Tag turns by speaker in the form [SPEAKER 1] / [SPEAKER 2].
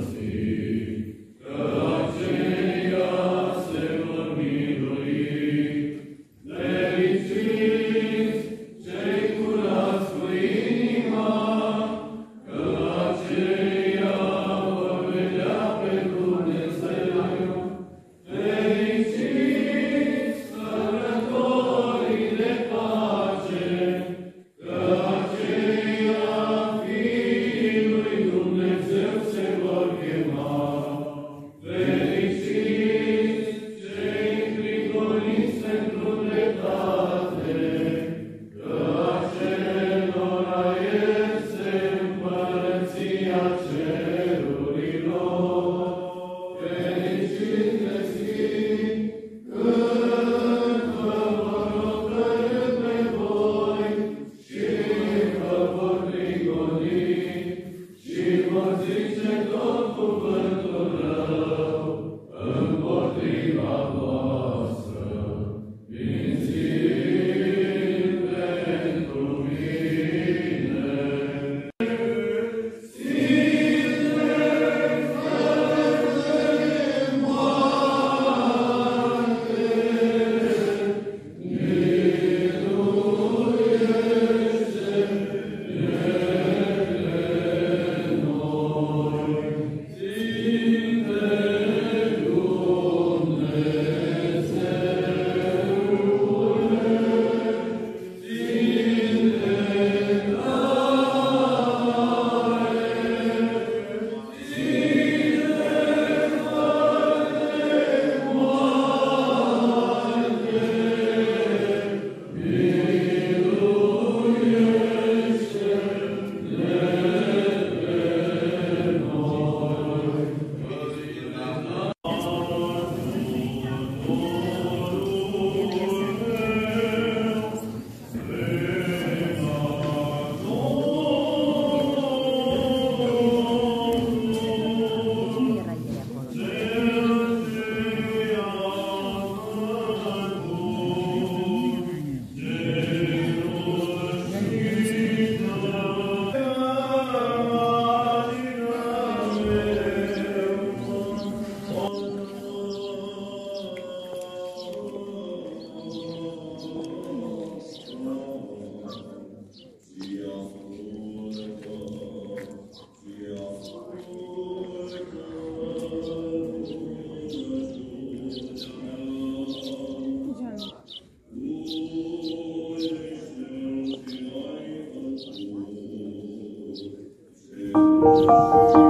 [SPEAKER 1] the Thank you.